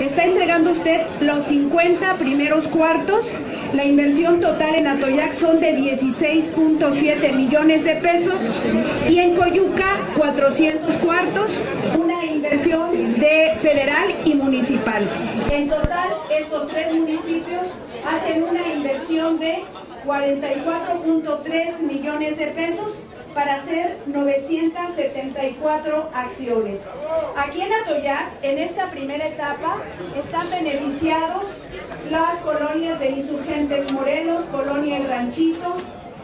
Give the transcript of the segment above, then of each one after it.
Está entregando usted los 50 primeros cuartos. La inversión total en Atoyac son de 16.7 millones de pesos y en Coyuca 400 cuartos, una inversión de federal y municipal. En total, estos tres municipios hacen una inversión de 44.3 millones de pesos para hacer 974 acciones. Aquí en Atoyac, en esta primera etapa, están beneficiados las colonias de Insurgentes Morelos, Colonia El Ranchito,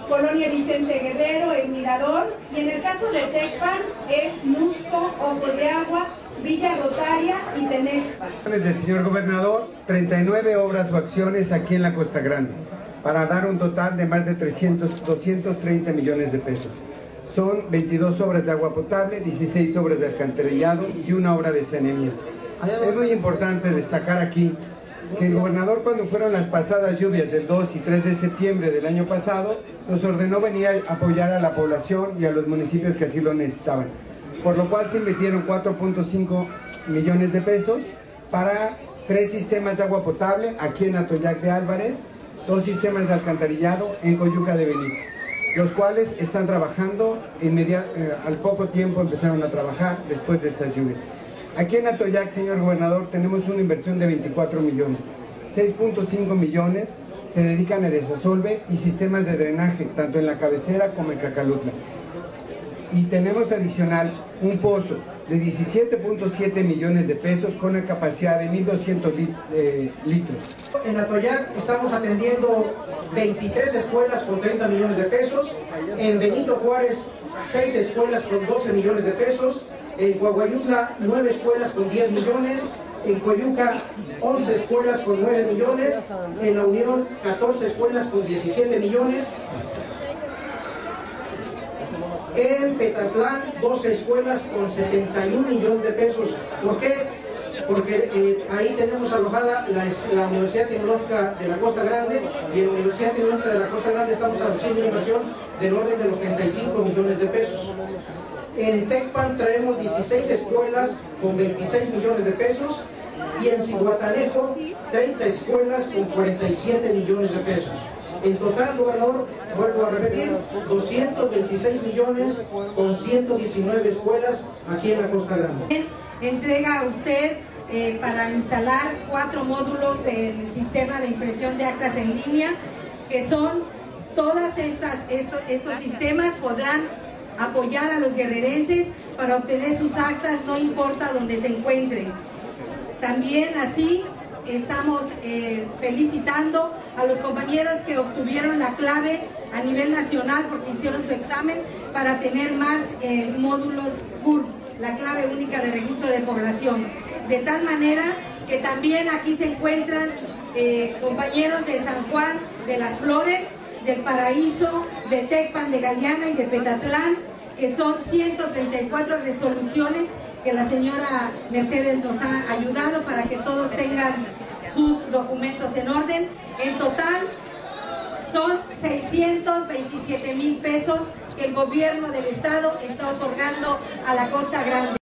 Colonia Vicente Guerrero, El Mirador, y en el caso de Tecpan es Musco, Ojo de Agua, Villa Rotaria y Tenexpa. Del señor gobernador, 39 obras o acciones aquí en la Costa Grande, para dar un total de más de 300, 230 millones de pesos. Son 22 obras de agua potable, 16 obras de alcantarillado y una obra de saneamiento. Es muy importante destacar aquí que el gobernador cuando fueron las pasadas lluvias del 2 y 3 de septiembre del año pasado, nos ordenó venir a apoyar a la población y a los municipios que así lo necesitaban. Por lo cual se invirtieron 4.5 millones de pesos para tres sistemas de agua potable aquí en Atoyac de Álvarez, dos sistemas de alcantarillado en Coyuca de Benítez los cuales están trabajando inmediat, eh, al poco tiempo empezaron a trabajar después de estas lluvias. Aquí en Atoyac, señor gobernador, tenemos una inversión de 24 millones. 6.5 millones se dedican a desasolve y sistemas de drenaje, tanto en la cabecera como en Cacalutla. Y tenemos adicional un pozo de 17.7 millones de pesos con una capacidad de 1.200 lit eh, litros. En Atoyac estamos atendiendo 23 escuelas con 30 millones de pesos, en Benito Juárez 6 escuelas con 12 millones de pesos, en Coahuayutla 9 escuelas con 10 millones, en Coyuca 11 escuelas con 9 millones, en la Unión 14 escuelas con 17 millones, en Petatlán 12 escuelas con 71 millones de pesos. ¿Por qué? Porque eh, ahí tenemos alojada la, la, Universidad Tecnológica de la Costa Grande y en la Universidad Tecnológica de la Costa Grande estamos haciendo inversión del orden de los 35 millones de pesos. En Tecpan traemos 16 escuelas con 26 millones de pesos y en Ciguatanejo 30 escuelas con 47 millones de pesos. En total, gobernador, vuelvo a repetir, 226 millones con 119 escuelas aquí en la Costa Grande. Entrega a usted eh, para instalar cuatro módulos del sistema de impresión de actas en línea, que son todas estas, estos, estos sistemas podrán apoyar a los guerrerenses para obtener sus actas, no importa dónde se encuentren. También así estamos eh, felicitando a los compañeros que obtuvieron la clave a nivel nacional porque hicieron su examen para tener más eh, módulos CUR, la clave única de registro de población. De tal manera que también aquí se encuentran eh, compañeros de San Juan, de Las Flores, del Paraíso, de Tecpan, de Galeana y de Petatlán, que son 134 resoluciones que la señora Mercedes nos ha ayudado para que todos tengan sus documentos en orden. En total son 627 mil pesos que el gobierno del estado está otorgando a la Costa Grande.